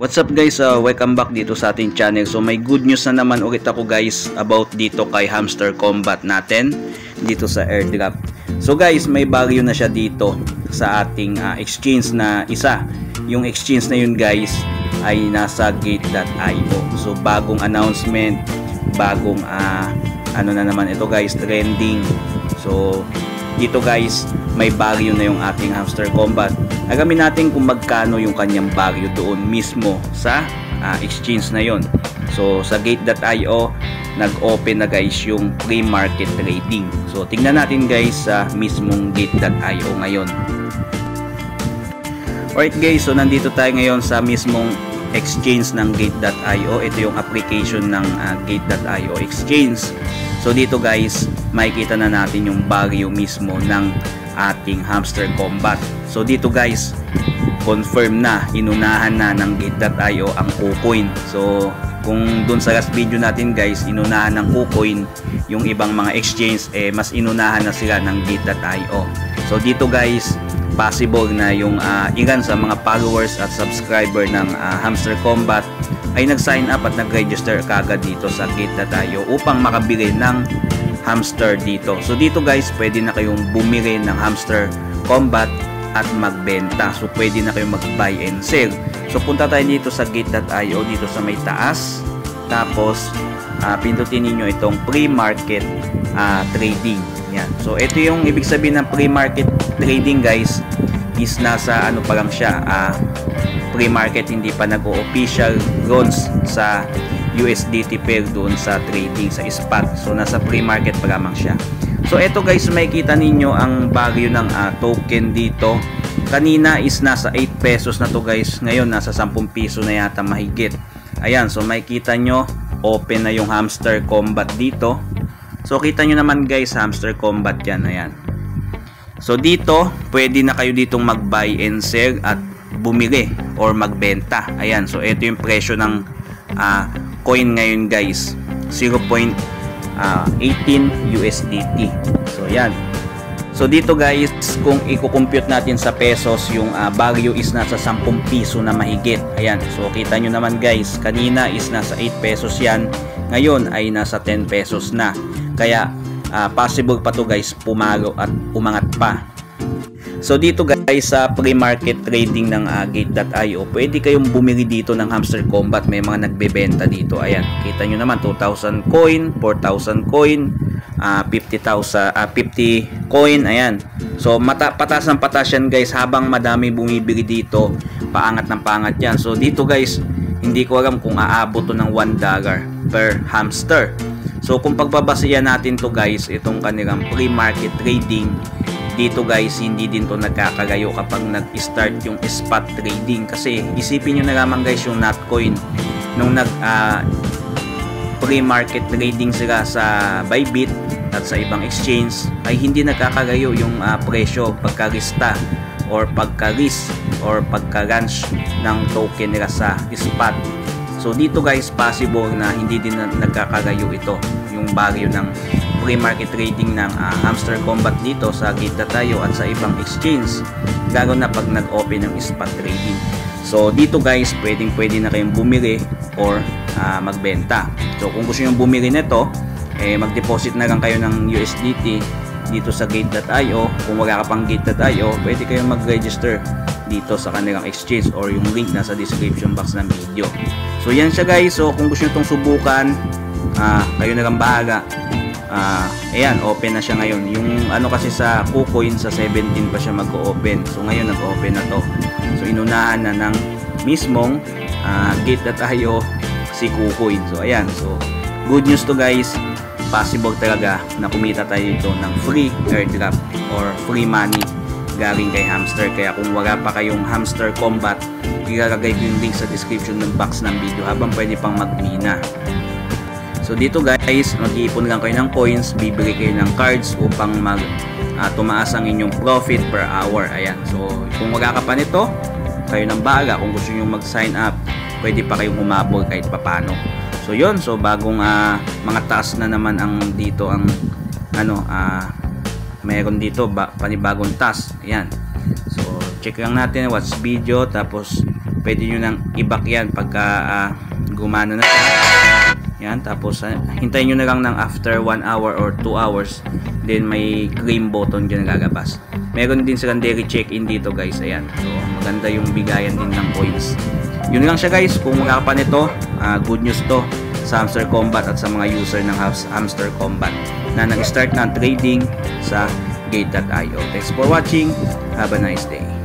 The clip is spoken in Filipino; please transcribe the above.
What's up guys, uh, welcome back dito sa ating channel. So may good news na naman ulit ako guys about dito kay Hamster Combat natin dito sa airdrop. So guys, may value na siya dito sa ating uh, exchange na isa. Yung exchange na yun guys ay nasa gate.io. So bagong announcement, bagong uh, ano na naman ito guys, trending. So dito guys, may value na yung ating Hamster Combat Agamin natin kung magkano yung kanyang value doon mismo sa uh, exchange na yon. So sa gate.io nag-open na guys yung pre-market trading. So tingnan natin guys sa mismong gate.io ngayon. Alright guys, so nandito tayo ngayon sa mismong exchange ng gate.io. Ito yung application ng uh, gate.io exchange. So dito guys, makikita na natin yung value mismo ng ating hamster combat. So dito guys, confirm na, inunahan na ng Gate.io ang KuCoin. So kung dun sa last video natin guys, inunahan ng KuCoin yung ibang mga exchange, eh mas inunahan na sila ng Gate.io. So dito guys, possible na yung uh, ilan sa mga followers at subscriber ng uh, Hamster Combat ay nag-sign up at nag-register kagad dito sa Gate.io upang makabili ng hamster dito. So dito guys, pwede na kayong bumili ng Hamster Combat at magbenta. So pwede na kayong mag-buy and sell. So punta tayo dito sa gate.io dito sa may taas. Tapos uh, pindutin niyo itong pre-market uh, trading. Yan. So ito yung ibig sabihin ng pre-market trading guys is nasa ano pa lang siya uh, pre-market hindi pa nag-o-official runs sa USDT pair doon sa trading sa spot. So nasa pre-market pa lamang siya. So ito guys makikita ninyo ang value ng uh, token dito. Kanina is nasa 8 pesos na to guys. Ngayon nasa 10 piso na yata mahigit. Ayan so makikita nyo open na yung hamster combat dito. So kita nyo naman guys hamster combat yan. Ayan. So dito pwede na kayo ditong mag buy and sell at bumili or magbenta. Ayan so ito yung presyo ng uh, coin ngayon guys. 0 uh, 18 USDT. So yan. So dito guys, kung i-compute natin sa pesos, yung uh, value is nasa 10 piso na mahigit. Ayan. So kita nyo naman guys, kanina is nasa 8 pesos yan. Ngayon ay nasa 10 pesos na. Kaya uh, possible pa to guys pumalo at umangat pa. So dito guys sa pre-market trading ng uh, gate.io, pwede kayong bumili dito ng hamster combat. May mga nagbebenta dito. Ayan, kita nyo naman 2,000 coin, 4,000 coin, uh, 50,000 uh, 50 coin. Ayan. So mata patas ng patas yan guys habang madami bumibili dito. Paangat ng paangat yan. So dito guys, hindi ko alam kung aabot to ng 1 dollar per hamster. So kung pagbabasihan natin to guys, itong kanilang pre-market trading dito guys hindi din to nagkakagayo kapag nag-start yung spot trading. Kasi isipin nyo na lamang guys yung Notcoin. Nung nag uh, pre-market trading sila sa Bybit at sa ibang exchange ay hindi nagkakagayo yung uh, presyo pagkarista or pagka-risk or pagka-launch ng token nila sa spot so dito guys possible na hindi din na nagkakagayo ito yung value ng pre-market trading ng uh, hamster combat dito sa Gita tayo at sa ibang exchange lalo na pag nag-open ng spot trading. So dito guys pwedeng pwede na kayong bumili or uh, magbenta. So kung gusto nyo bumili nito eh, mag-deposit na lang kayo ng USDT dito sa gate.io kung wala ka pang gate.io pwede kayong mag-register dito sa kanilang exchange or yung link nasa description box ng video so yan siya guys. So kung gusto nyo itong subukan uh, kayo na lang bahala. Uh, ayan open na siya ngayon. Yung ano kasi sa KuCoin sa 17 pa siya mag-open. So ngayon nag-open na to. So inunahan na ng mismong uh, gate.io si KuCoin. So ayan. So good news to guys. Possible talaga na kumita tayo dito ng free airdrop or free money galing kay hamster. Kaya kung wala pa kayong hamster combat ilalagay ko yung link sa description ng box ng video habang pwede pang magmina So dito guys, mag-iipon lang kayo ng coins, bibili kayo ng cards upang mag uh, tumaas ang inyong profit per hour. Ayan. So kung wala ka pa nito, kayo ng baga. Kung gusto niyo mag-sign up, pwede pa kayong humabol kahit papano. So yon so bagong uh, mga task na naman ang dito ang ano uh, meron dito ba, panibagong task. Ayan. So check lang natin watch video tapos pwede nyo nang i-back yan pagka ah, gumana na siya. Yan, tapos ah, hintayin nyo na lang ng after 1 hour or 2 hours. Then may cream button dyan na gagabas. Meron din silang dairy check-in dito guys. Ayan. So, maganda yung bigayan din ng points. Yun lang siya guys. Kung wala pa nito, ah, good news to sa Hamster Combat at sa mga user ng Hams- Hamster Combat na nag-start ng trading sa Gate.io. Thanks for watching. Have a nice day.